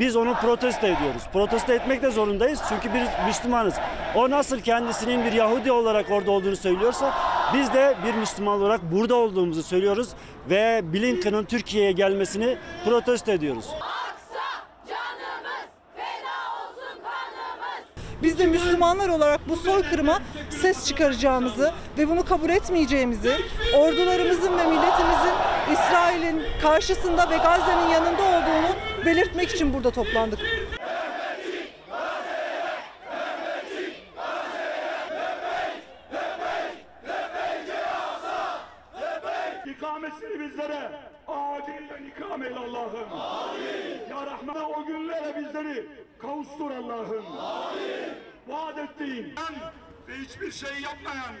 biz onu protesto ediyoruz. Protesto etmek de zorundayız çünkü bir Müslümanız. O nasıl kendisinin bir Yahudi olarak orada olduğunu söylüyorsa biz de bir Müslüman olarak burada olduğumuzu söylüyoruz ve Blinken'ın Türkiye'ye gelmesini protesto ediyoruz. Biz de Müslümanlar olarak bu soykırıma ses çıkaracağımızı ve bunu kabul etmeyeceğimizi, ordularımızın ve milletimizin İsrail'in karşısında ve Gazze'nin yanında olduğunu belirtmek için burada toplandık. Allah'ım. Ya Rahman o günlere bizleri kavuştur Allah'ım. Vaat ettiğin ve hiçbir şey yapmayan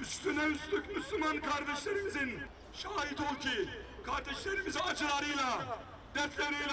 üstüne üstlük Müslüman kardeşlerimizin şahit ol ki kardeşlerimizi acılarıyla, dertleriyle